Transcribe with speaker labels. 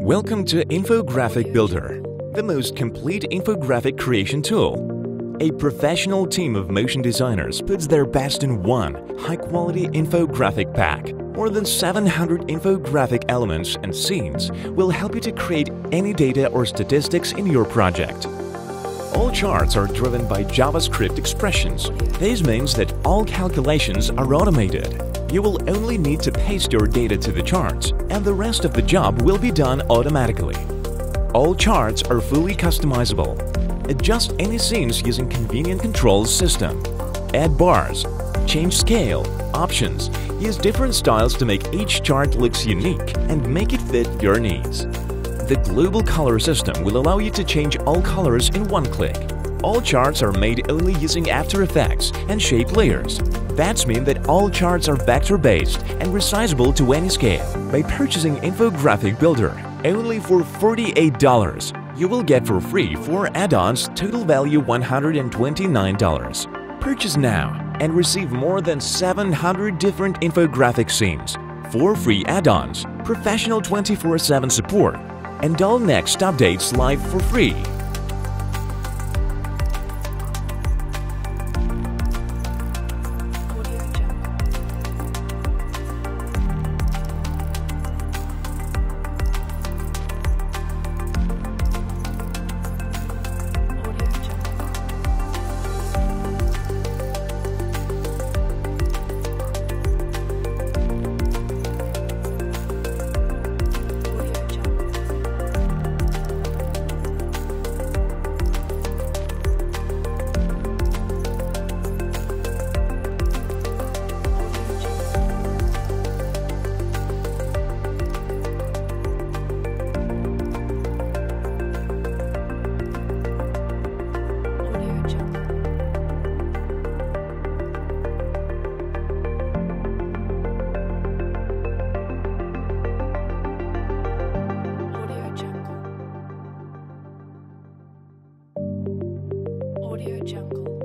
Speaker 1: Welcome to Infographic Builder, the most complete infographic creation tool. A professional team of motion designers puts their best in one high-quality infographic pack. More than 700 infographic elements and scenes will help you to create any data or statistics in your project. All charts are driven by JavaScript expressions. This means that all calculations are automated. You will only need to paste your data to the charts, and the rest of the job will be done automatically. All charts are fully customizable. Adjust any scenes using convenient controls system. Add bars, change scale, options, use different styles to make each chart looks unique and make it fit your needs. The global color system will allow you to change all colors in one click. All charts are made only using After Effects and shape layers. That's mean that all charts are vector-based and resizable to any scale. By purchasing Infographic Builder only for $48, you will get for free 4 add-ons total value $129. Purchase now and receive more than 700 different infographic scenes, 4 free add-ons, professional 24-7 support, and all next updates live for free.
Speaker 2: Audio Jungle.